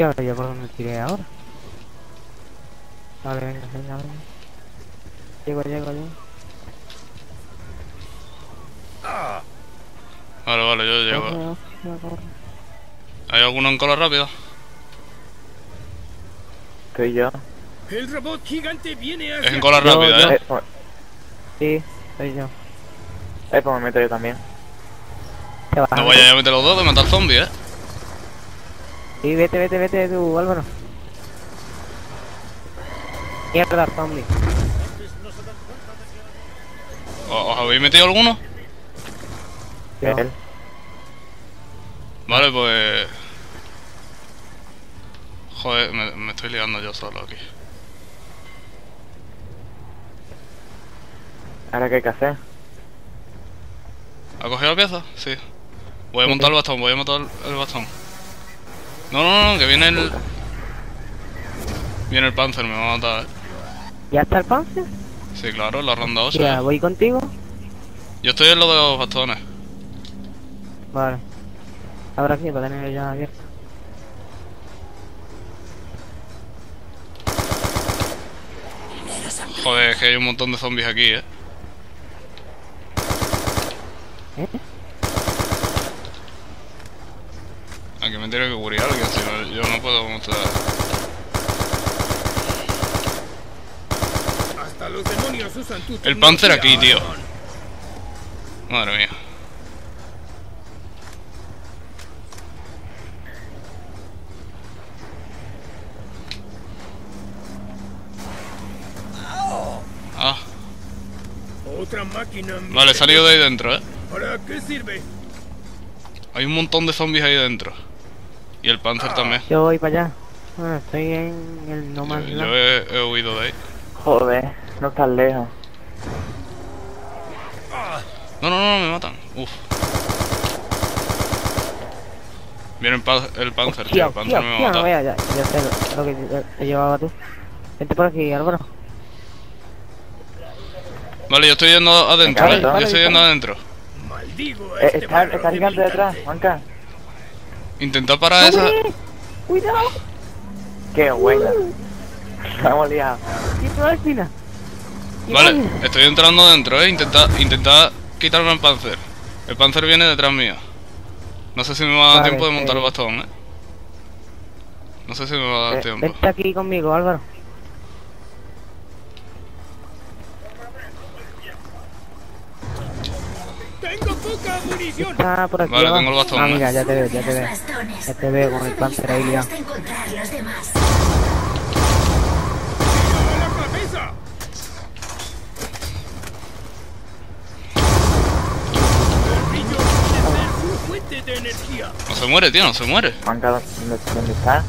Hostia, ¿yo por dónde tiré ahora? Vale, venga, venga, venga. Llego, llego, llego. Vale, vale, yo llego. ¿Hay alguno en cola rápida? Estoy yo. El robot gigante viene Es hacia en cola rápida, yo- ¿eh? Eh, Sí, soy yo. eh, pues me meto yo también. No vayas a meter los dos de matar zombies, ¿eh? Sí, vete, vete, vete tú, Álvaro. Mierda, zombie. ¿Os, os habéis metido alguno? Yo. Él. Vale, pues... Joder, me, me estoy liando yo solo aquí. ¿Ahora qué hay que hacer? ¿Ha cogido la pieza? Sí. Voy a montar el bastón, voy a montar el bastón. No, no, no, que viene el... Viene el Panzer, me va a matar, ¿eh? ¿Ya está el panzer? Sí, claro, la ronda 8. Ya, voy contigo. Yo estoy en lo de los bastones. Vale. Ahora sí, para tenerlo ya abierto. Joder, es que hay un montón de zombies aquí, ¿eh? ¿Eh? Aquí me tiene que cubrir alguien, si no, yo no puedo mostrar. Hasta los demonios usan tu El Panzer aquí, tío. Madre mía. Ah, Otra máquina. vale, he salido de ahí dentro, ¿eh? ¿Para qué sirve? Hay un montón de zombies ahí dentro. Y el Panzer también. Yo voy para allá. Bueno, estoy en el No Man's yo he, he huido de ahí. Joder, no estás lejos. No, no, no, me matan. Uf. Viene el, pa- el Panzer, tío. Hostia, El Panzer hostia, me va a no matar. vaya, ya, ya sé lo, lo que te, te llevaba tú. Vente por aquí, Álvaro. Vale, yo estoy yendo adentro, ¿eh? Yo estoy yendo adentro. Maldigo Eh, este está, está gigante detrás, Juanca. Intentad parar esa... ¡Cuidado! Qué buena. Estamos liados. ¡Y Vale, estoy entrando dentro, ¿eh? Intentad, intentad quitarme el Panzer. El Panzer viene detrás mío. No sé si me va a dar Vale, tiempo de montar eh. el bastón, ¿eh? No sé si me va a dar Eh, tiempo. Vente aquí conmigo, Álvaro. Tengo poca munición. Está por aquí Vale, abajo. tengo el bastón, Ah, mira, ya te veo, ya te veo. Ya te veo con el panzer ahí liado. No se muere, tío, no se muere. Juanca, ¿dónde, dónde está?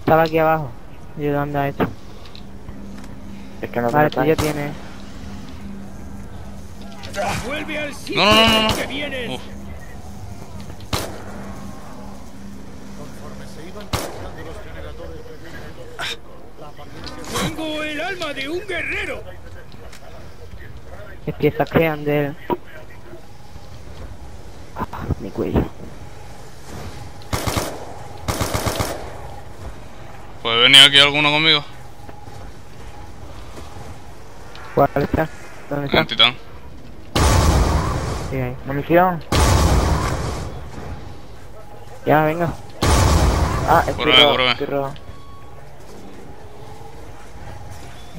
Estaba aquí abajo. ¿Y dónde ha hecho? Es que no Vale, tú ya está. tienes. Vuelve al sitio No, no, no, que vienes. Uf. Tengo el alma de un guerrero. Es piezas crean de él. Ah, mi cuello. ¿Puede venir aquí alguno conmigo? ¿Cuál está? ¿Dónde En el está? titán. Sí, ahí. ¿Munición? Ya, venga. Ah, es Cúrame, rojo, cúrame. estoy rojo.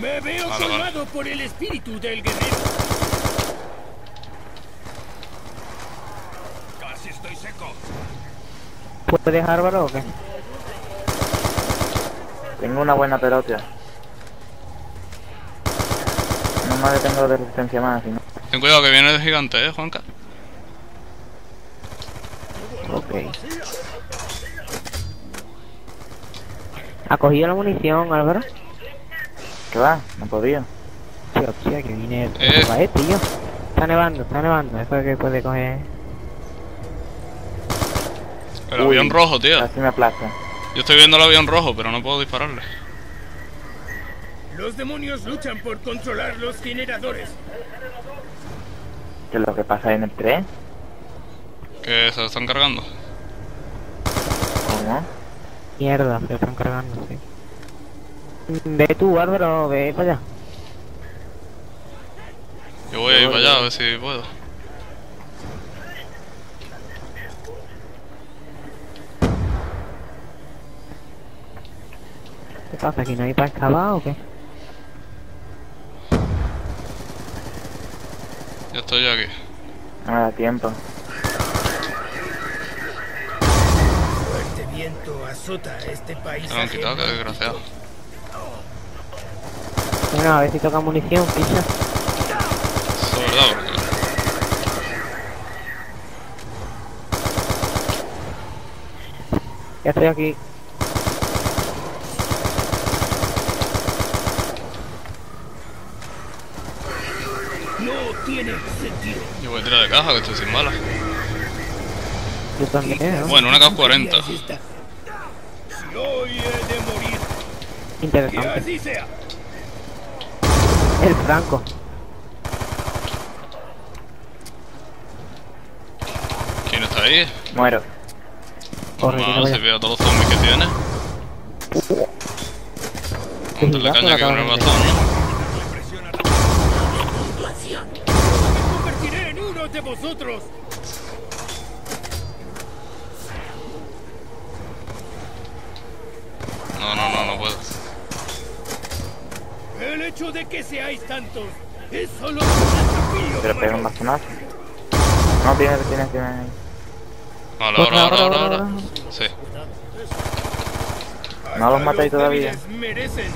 Me veo Vale, por el espíritu del guerrero. Casi estoy seco. ¿Puedes Álvaro o qué? Tengo una buena pelota. No más que tengo de resistencia más, si no. Ten cuidado que viene el gigante, ¿eh, Juanca? ¿Ha cogido la munición, Álvaro? ¿Qué va? No podía. Sí, hostia, que viene el eh, tío. Está nevando, está nevando. Eso es que puede coger. El Uy. avión rojo, tío. Así me aplasta. Yo estoy viendo el avión rojo, pero no puedo dispararle. Los demonios luchan por controlar los generadores. ¿Qué es lo que pasa en el tren? Que se lo están cargando. ¿Cómo? Mierda, se están cargando, sí. Ve tú, Álvaro, ve para allá. Yo voy a ir para allá a ver si puedo. ¿Qué pasa? ¿Aquí no hay para excavar o qué? Ya estoy aquí. No me da tiempo. Viento azota este país. Han quitado, que desgraciado. Bueno, a ver si toca munición, picha. Verdad, porque... Ya estoy aquí. No tiene sentido. Yo voy a tirar de caja, que estoy sin balas. Yo también, ¿no? Bueno, una K-40. Ahí está. Si hoy he de morir, que Interesante. El Franco. ¿Quién está ahí? Muero. Corre, que no se ve a todos los zombies que tiene. Montarle gigazo caña que con el bastón, ¿no? Me convertiré en uno de vosotros. No, no, no, no puedo. El hecho de que seáis tantos es solo un desafío. Pero pega un bastonazo. No, tiene, tiene, tiene. Ahora, ahora, ahora, ahora, ahora, ahora. ahora. Sí. No los matáis todavía. Merecen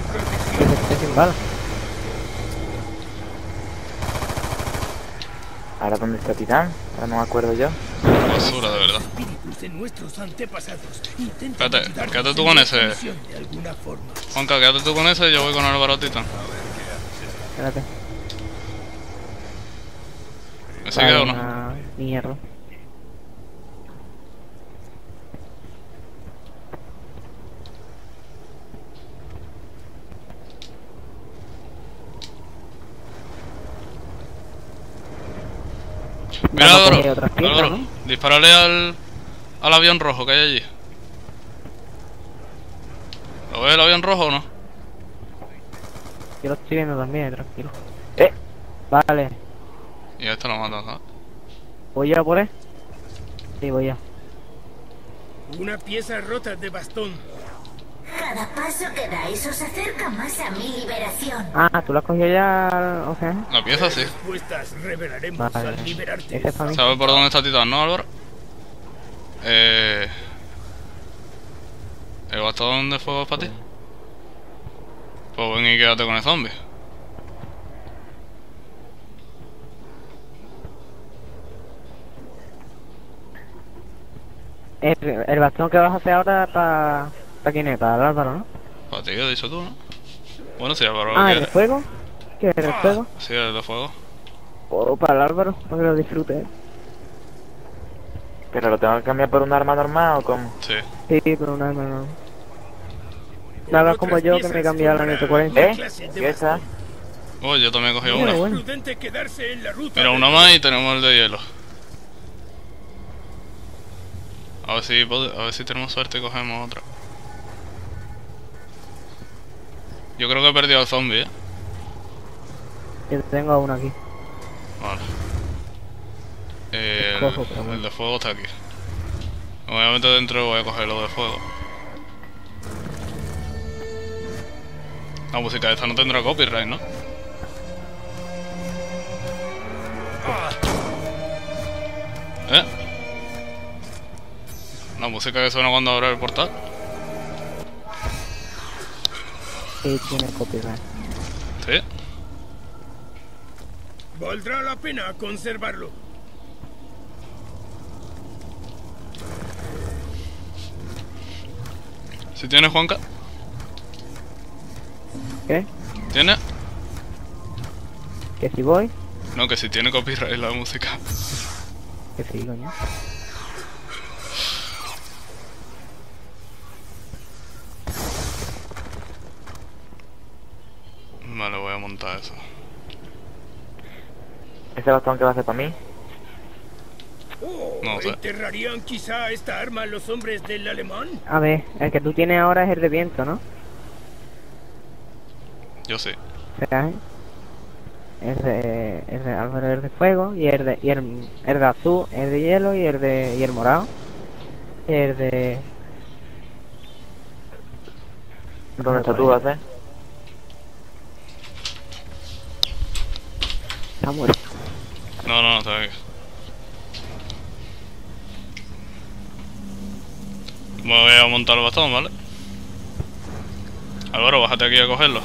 sin balas. Ahora, ¿dónde está Titán? Ahora no me acuerdo yo. Basura, de verdad. Espíritus de nuestros antepasados intentan Quédate- tú con ese. Juanca, quédate tú con ese y yo voy con Álvaro Titán. Espérate. ¿Me sigue o no? Una Mierda. Mira, ¿no? dispárale al, al avión rojo que hay allí. ¿Lo ves el avión rojo o no? Yo lo estoy viendo también, tranquilo. ¡Eh! Vale. Y a este lo matan, ¿sabes? ¿Voy a por él? Sí, voy a. Una pieza rota de bastón. Cada paso que dais os acerca más a mi liberación. Ah, ¿tú lo has cogido ya? O sea, La pieza sí. Respuestas revelaremos Vale. al liberarte. ese es para mí. ¿Sabes por dónde está Titán, no, Álvaro? Eh... ¿El bastón de fuego es para ti? Pues ven y quédate con el zombie. El, el bastón que vas a hacer ahora para... ¿Para quién es? Para el Álvaro, ¿no? Para ti, que has dicho tú, ¿no? Bueno, si Álvaro Ah, ¿el de fuego? ¿Qué es el fuego? Sí, el de fuego. O para el Álvaro, para que lo disfrute. ¿Pero lo tengo que cambiar por un arma normal o cómo? Sí. Sí, pero un arma no. No hagas como yo que me cambié a la neta 40. ¿Eh? ¿Qué está? Oh, yo también he cogido Mira, una. bueno. Mira, una más y tenemos el de hielo. A ver si, a ver si tenemos suerte y cogemos otra. Yo creo que he perdido al zombie, ¿eh? Yo tengo uno aquí. Vale. Eh, el, el de fuego está aquí. Obviamente dentro voy a coger lo de fuego. La música esta no tendrá copyright, ¿no? ¿Eh? La música que suena cuando abre el portal. Sí, tiene copyright. Sí. Valdrá la pena conservarlo. ¿Si tiene Juanca? ¿Qué? ¿Tiene? ¿Que si voy? No, que si tiene copyright la música. Que sí, coño. Vale, voy a montar eso. ¿Ese bastón que va a ser para mí? Oh, No sé. ¿Enterrarían quizá esta arma los hombres del alemán? A ver, el que tú tienes ahora es el de viento, ¿no? Yo sí. ¿Será? eh? El de, el de Álvaro es el de fuego y el de, y el, el de azul, el de hielo y el de y el morado. Y el de ¿Dónde está tú, hacer? está muerto. No, no, no, está aquí. Me voy a montar el bastón, ¿vale? Álvaro, bájate aquí a cogerlo.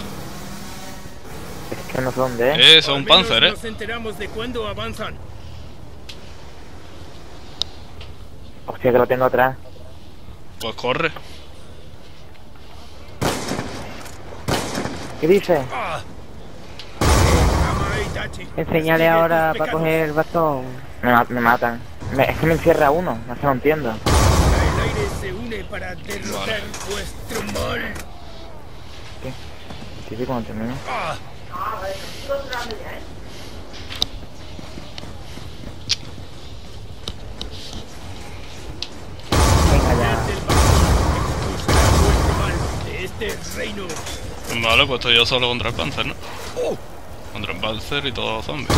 No sé dónde es. Eso, un panzer, ¿eh? Nos enteramos de cuándo avanzan. Hostia, que lo tengo atrás. Pues corre. ¿Qué dice? ¡Ah! Enseñale ahora para coger el bastón. Me, ma- me matan. Me- es que me encierra uno, no sé, no entiendo. El aire se une para derrotar vuestro mal. Sí, sí, cuando termine. ¡Ah! Vale, pues estoy yo solo contra el panzer, ¿no? Contra el panzer y todos los zombies.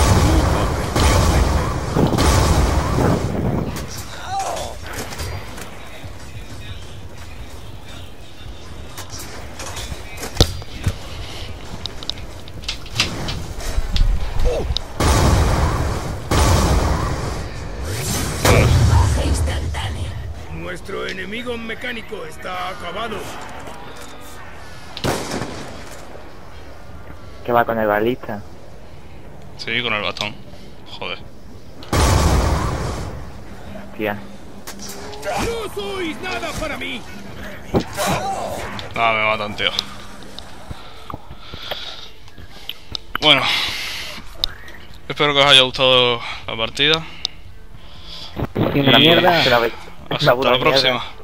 Enemigo mecánico está acabado. Que va con el balista. Sí, con el bastón. Joder. Tía. ¡No sois nada para mí! Ah, me matan, tío. Bueno. Espero que os haya gustado la partida. Y- mierda. Hasta la próxima.